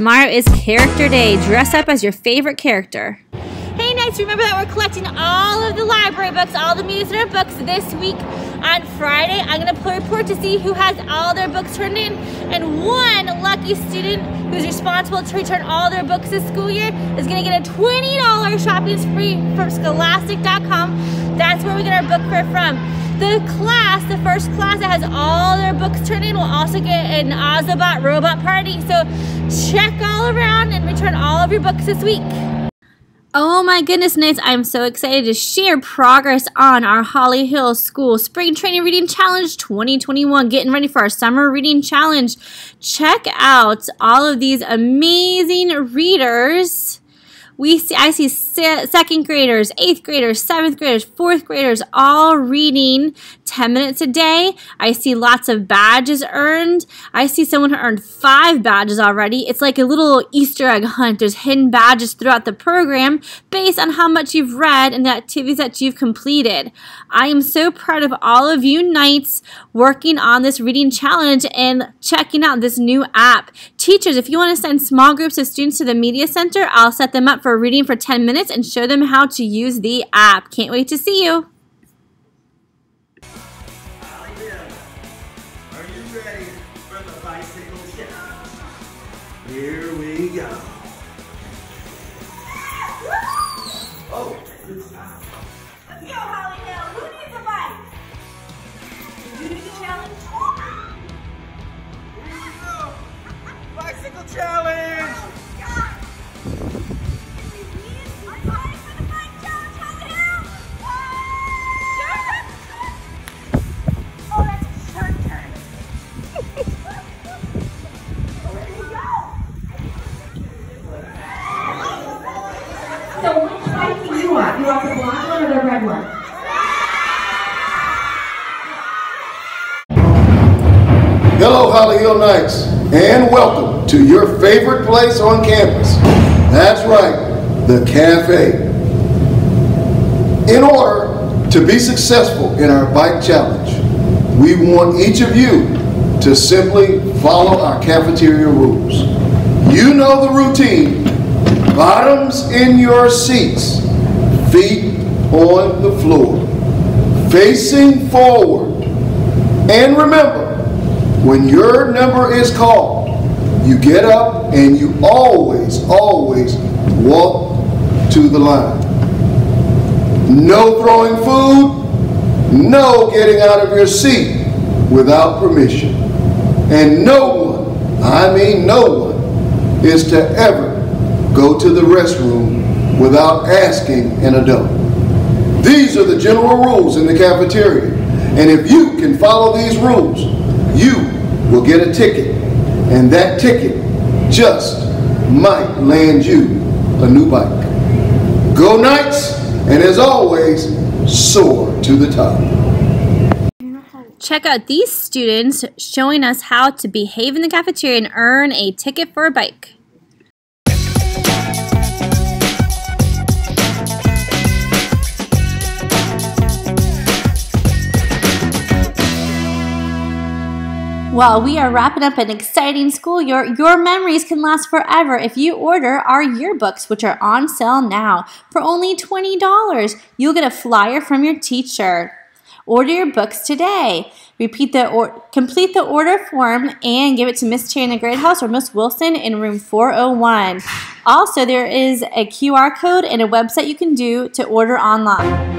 Tomorrow is Character Day. Dress up as your favorite character. Hey Knights, remember that we're collecting all of the library books, all the Center books this week on Friday. I'm gonna pull a report to see who has all their books turned in, and one lucky student who's responsible to return all their books this school year is gonna get a $20 shopping spree from scholastic.com. That's where we get our book fair from. The class, the first class that has all their books turned in will also get an Ozobot robot party. So check all around and return all of your books this week. Oh my goodness, Knights, I'm so excited to share progress on our Holly Hill School Spring Training Reading Challenge 2021. Getting ready for our Summer Reading Challenge. Check out all of these amazing readers. We see, I see second graders, eighth graders, seventh graders, fourth graders all reading 10 minutes a day. I see lots of badges earned. I see someone who earned five badges already. It's like a little Easter egg hunt. There's hidden badges throughout the program based on how much you've read and the activities that you've completed. I am so proud of all of you Knights working on this reading challenge and checking out this new app. Teachers, if you want to send small groups of students to the Media Center, I'll set them up for reading for 10 minutes and show them how to use the app. Can't wait to see you. Here we go. Hello, Holly Hill Knights, and welcome to your favorite place on campus. That's right, the cafe. In order to be successful in our bike challenge, we want each of you to simply follow our cafeteria rules. You know the routine. Bottoms in your seats, feet on the floor, facing forward. And remember, when your number is called, you get up and you always, always walk to the line. No throwing food, no getting out of your seat without permission. And no one, I mean no one, is to ever go to the restroom without asking an adult. These are the general rules in the cafeteria. And if you can follow these rules, you will get a ticket, and that ticket just might land you a new bike. Go Knights, and as always, soar to the top. Check out these students showing us how to behave in the cafeteria and earn a ticket for a bike. While we are wrapping up an exciting school year, your memories can last forever if you order our yearbooks, which are on sale now for only $20. You'll get a flyer from your teacher. Order your books today. Repeat the or complete the order form and give it to Miss Terry in the Great House or Miss Wilson in room 401. Also, there is a QR code and a website you can do to order online.